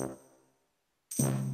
thank you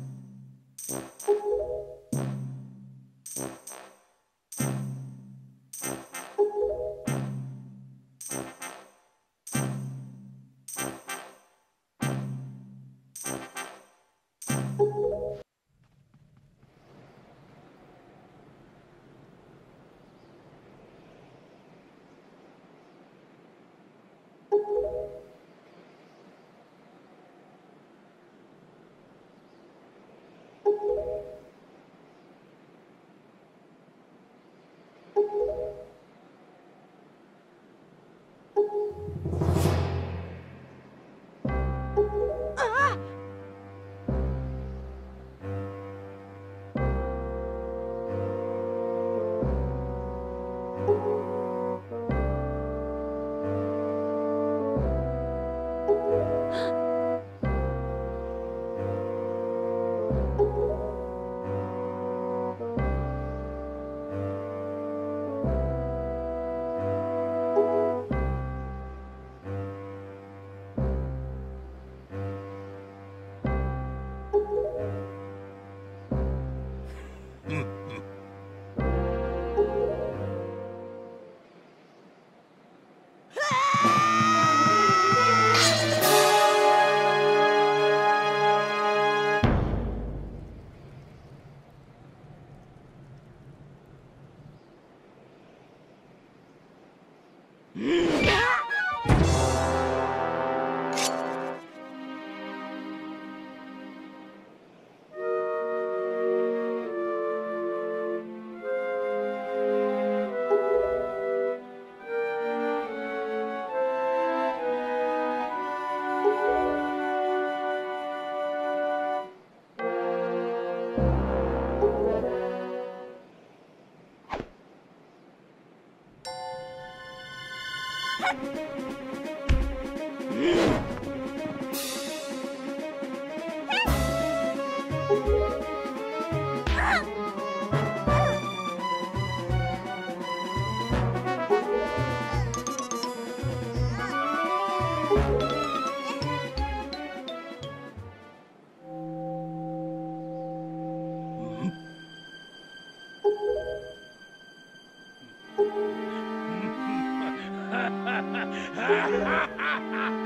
哈哈哈哈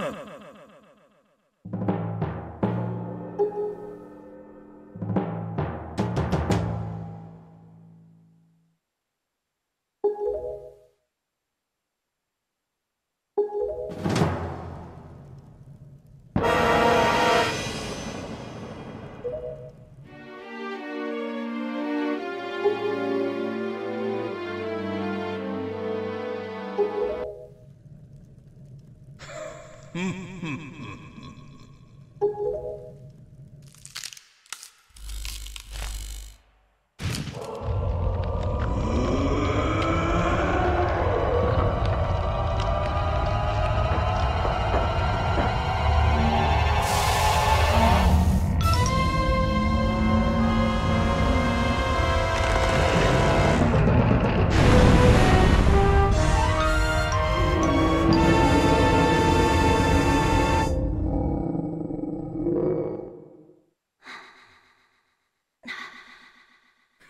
Huh.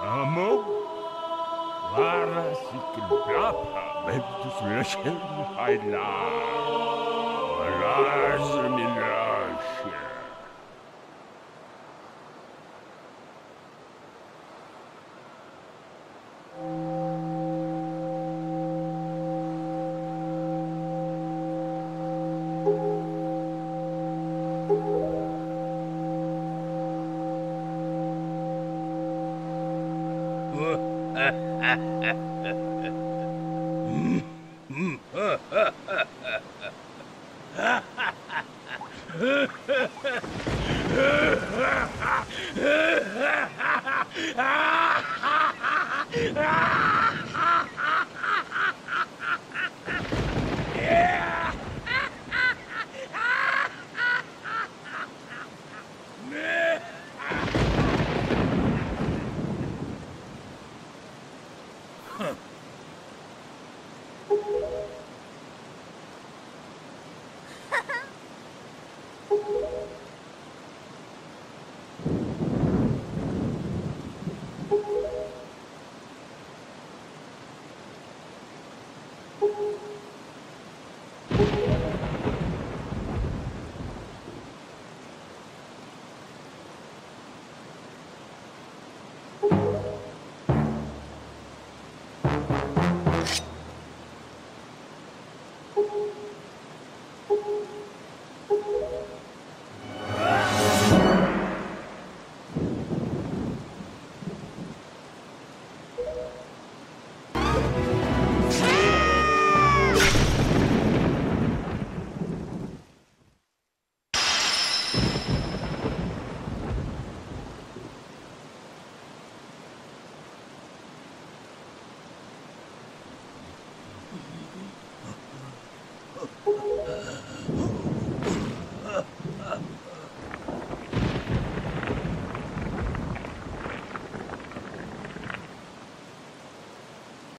Amo, Lara Sikilapa, Memphis Russian Haila, Lars Milasha. Thank you. Ah!